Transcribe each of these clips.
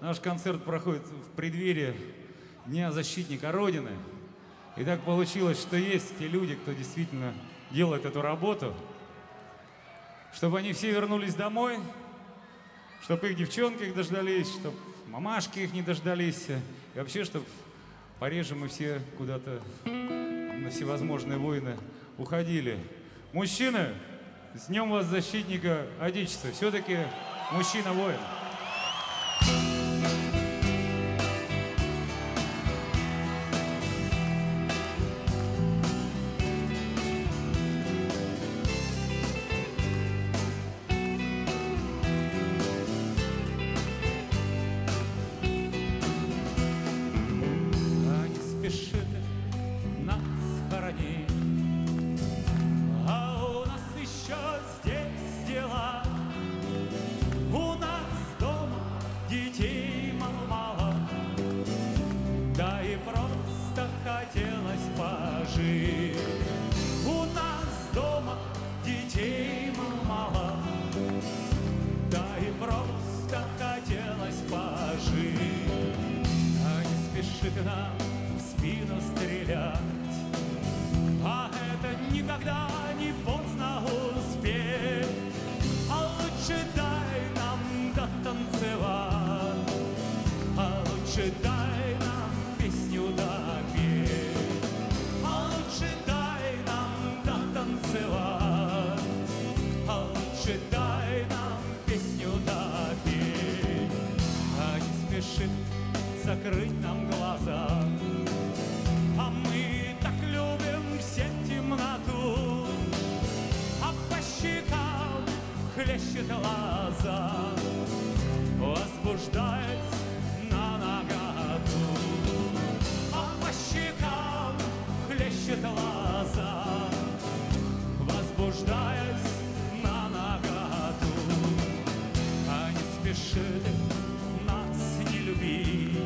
наш концерт проходит в преддверии Дня защитника Родины. И так получилось, что есть те люди, кто действительно делает эту работу. Чтобы они все вернулись домой, чтобы их девчонки их дождались, чтобы мамашки их не дождались. И вообще, чтобы пореже мы все куда-то на всевозможные войны уходили. Мужчины, с Днем вас, защитника Отечества. Все-таки мужчина-воин. Просто хотелось пожить. У нас дома детей мало, да и просто хотелось пожить. А не спешит нам в спину стрелять, а это никогда не поздно успеть. А лучше дай нам дотанцевать, а лучше дай лучше дай нам песню допеть. А не спешит закрыть нам глаза, а мы так любим все темноту, а по щекам хлещет лоза, возбуждаясь на наготу. А по щекам хлещет лоза, возбуждаясь Не спешит нас не любить,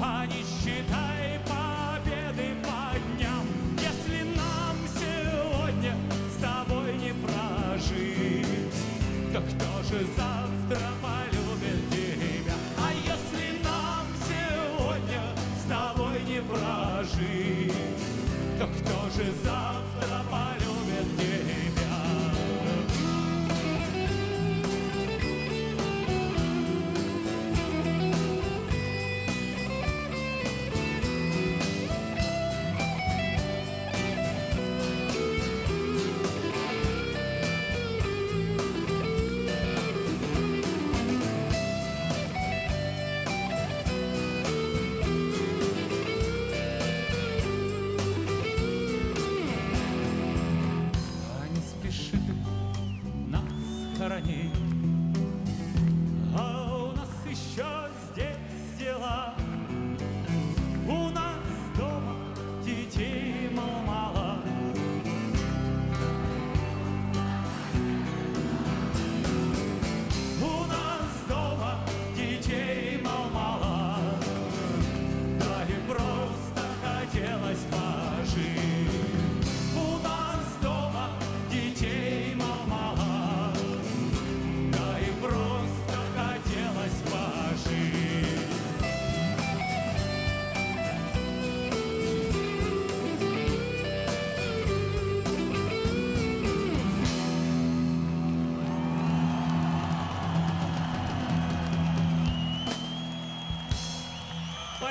а не считай победы по дням, если нам сегодня с тобой не прожить, то кто же завтра полюбит тебя? А если нам сегодня с тобой не прожить, то кто же завтра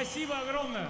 Спасибо огромное!